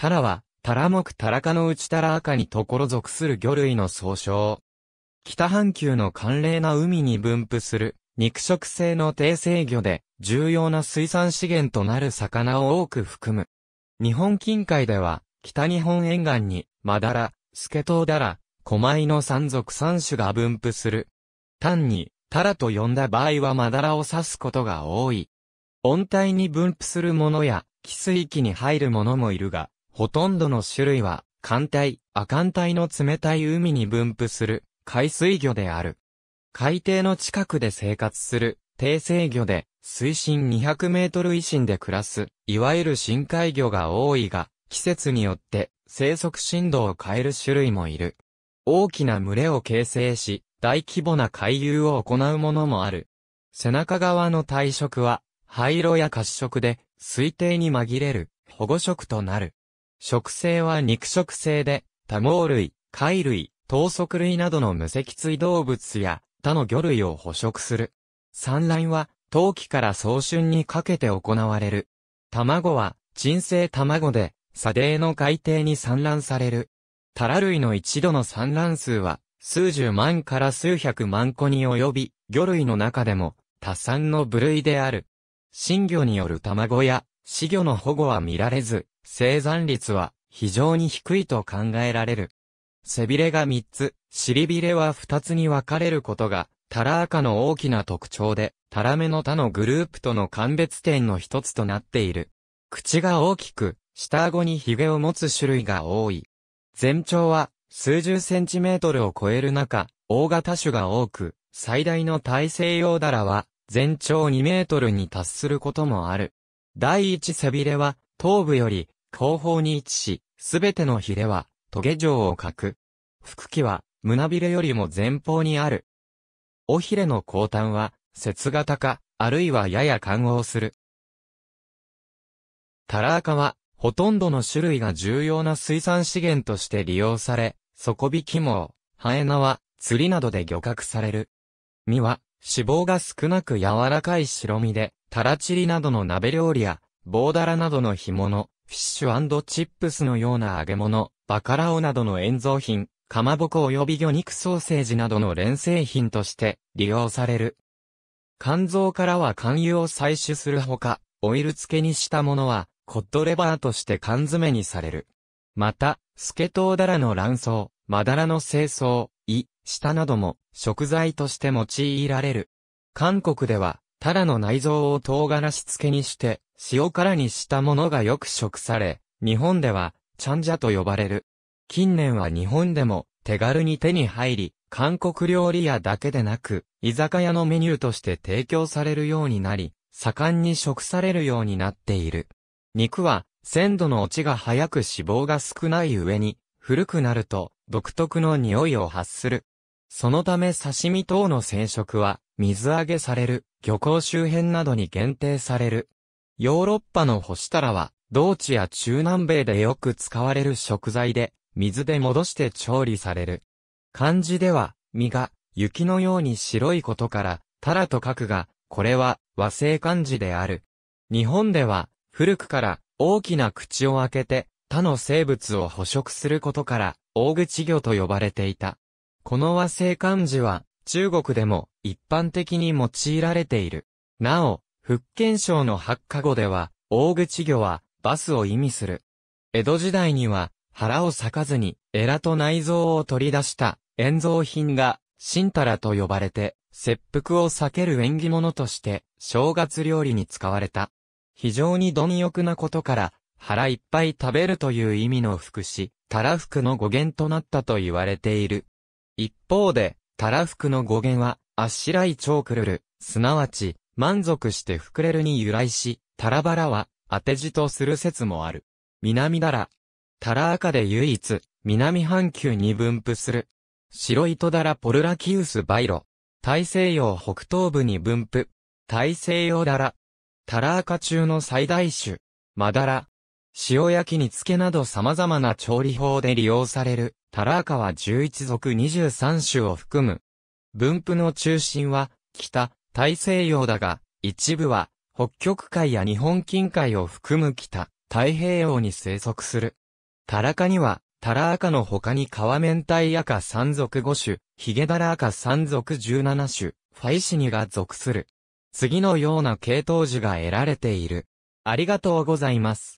タラは、タラ目タラ科の内タラ赤にところ属する魚類の総称。北半球の寒冷な海に分布する、肉食性の低生魚で、重要な水産資源となる魚を多く含む。日本近海では、北日本沿岸に、マダラ、スケトウダラ、コマイの三属三種が分布する。単に、タラと呼んだ場合はマダラを指すことが多い。温帯に分布するものや、寄水域に入るものもいるが、ほとんどの種類は、寒帯、亜寒帯の冷たい海に分布する、海水魚である。海底の近くで生活する、低生魚で、水深200メートル以深で暮らす、いわゆる深海魚が多いが、季節によって生息深度を変える種類もいる。大きな群れを形成し、大規模な回遊を行うものもある。背中側の体色は、灰色や褐色で、水底に紛れる、保護色となる。食性は肉食性で、多毛類、貝類、頭足類などの無脊椎動物や他の魚類を捕食する。産卵は、冬季から早春にかけて行われる。卵は、沈静卵で、砂泥の海底に産卵される。タラ類の一度の産卵数は、数十万から数百万個に及び、魚類の中でも、多産の部類である。新魚による卵や、死魚の保護は見られず、生産率は非常に低いと考えられる。背びれが3つ、尻びれは2つに分かれることが、タラ赤の大きな特徴で、タラメの他のグループとの鑑別点の一つとなっている。口が大きく、下顎に髭を持つ種類が多い。全長は数十センチメートルを超える中、大型種が多く、最大の大西洋ダラは全長2メートルに達することもある。第一背びれは頭部より後方に位置し、すべてのヒレはトゲ状を描く。腹器は胸びれよりも前方にある。尾ひれの後端は、節型か、あるいはやや干応する。タラアカは、ほとんどの種類が重要な水産資源として利用され、底引き網、ハエナは、釣りなどで漁獲される。身は、脂肪が少なく柔らかい白身で、タラチリなどの鍋料理や、ボーダラなどの干物、フィッシュチップスのような揚げ物、バカラオなどの塩蔵品、かまぼこ及び魚肉ソーセージなどの連製品として利用される。肝臓からは肝油を採取するほか、オイル漬けにしたものはコットレバーとして缶詰にされる。また、スケトウダラの卵巣、マダラの清掃、胃、舌なども食材として用いられる。韓国では、タラの内臓を唐辛子漬けにして、塩辛にしたものがよく食され、日本では、チャンジャと呼ばれる。近年は日本でも手軽に手に入り、韓国料理屋だけでなく、居酒屋のメニューとして提供されるようになり、盛んに食されるようになっている。肉は、鮮度の落ちが早く脂肪が少ない上に、古くなると、独特の匂いを発する。そのため刺身等の染色は、水揚げされる、漁港周辺などに限定される。ヨーロッパの干したらは、同地や中南米でよく使われる食材で、水で戻して調理される。漢字では、身が、雪のように白いことから、タラと書くが、これは、和製漢字である。日本では、古くから大きな口を開けて他の生物を捕食することから大口魚と呼ばれていた。この和製漢字は中国でも一般的に用いられている。なお、福建省の八花語では大口魚はバスを意味する。江戸時代には腹を裂かずにエラと内臓を取り出した塩蔵品が新タラと呼ばれて切腹を避ける縁起物として正月料理に使われた。非常に貪欲なことから、腹いっぱい食べるという意味の福祉、たらふくの語源となったと言われている。一方で、たらふくの語源は、あっしらいチョークルル、すなわち、満足して膨れるに由来し、タラバラは、当て字とする説もある。南だら。タラ赤で唯一、南半球に分布する。白糸ダラポルラキウスバイロ。大西洋北東部に分布。大西洋ダラ。タラーカ中の最大種、マダラ。塩焼きに漬けなど様々な調理法で利用される、タラーカは11属23種を含む。分布の中心は、北、大西洋だが、一部は、北極海や日本近海を含む北、太平洋に生息する。タラカには、タラ赤の他に川明太赤3属5種、ヒゲダラ赤3属17種、ファイシニが属する。次のような系統樹が得られている。ありがとうございます。